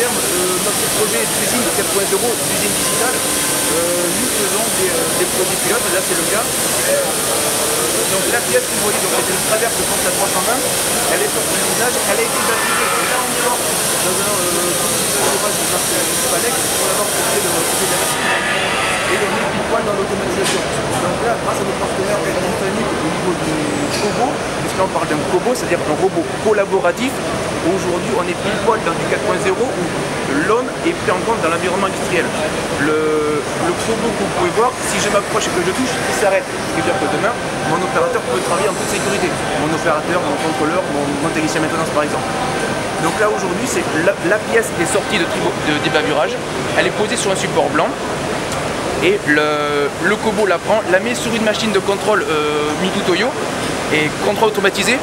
terme, euh, notre projet d'usine de 80 euros, d'usine digitale, euh, nous faisons des, euh, des produits pilotes, là c'est le cas. Donc la pièce que vous voyez, donc c'est une traverse de France à 320, elle est sortie d'usage, elle a été baptisée là encore dans un marque Spalex pour de et pile poil dans l'automatisation. Donc là, grâce à nos partenaires électroniques au niveau Kobo, puisqu'on parle d'un Kobo, c'est-à-dire un robot collaboratif, aujourd'hui on est pile poil dans du 4.0 où l'homme est pris en compte dans l'environnement industriel. Le, le Kobo que vous pouvez voir, si je m'approche et que je touche, il s'arrête. Ce qui veut dire que demain, mon opérateur peut travailler en toute sécurité. Mon opérateur, mon contrôleur, mon, mon technicien maintenance par exemple. Donc là aujourd'hui, c'est la, la, pièce est sortie de, de débavurage, elle est posée sur un support blanc et le, le Kobo la prend, la met sur une machine de contrôle euh, Mitutoyo et contrôle automatisé